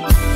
Bye.